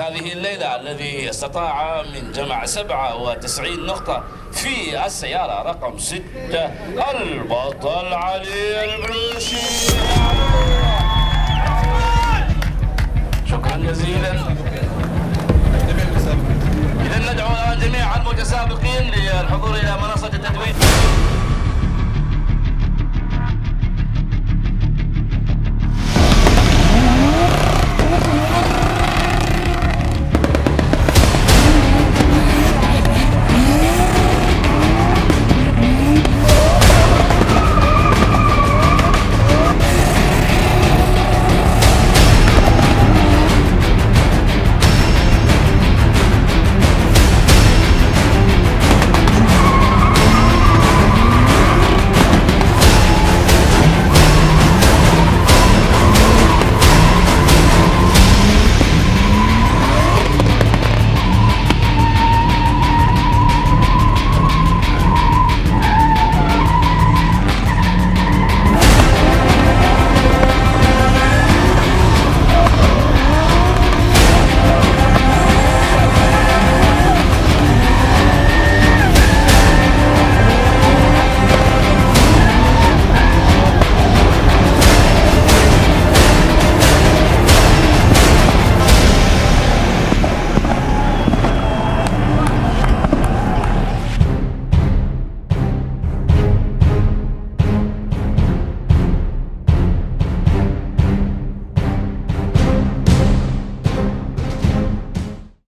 هذه الليلة الذي استطاع من جمع 97 نقطة في السيارة رقم 6 البطل علي البلوشي شكرا جزيلا. إذا ندعو الآن جميع المتسابقين للحضور إلى منصة التدريب.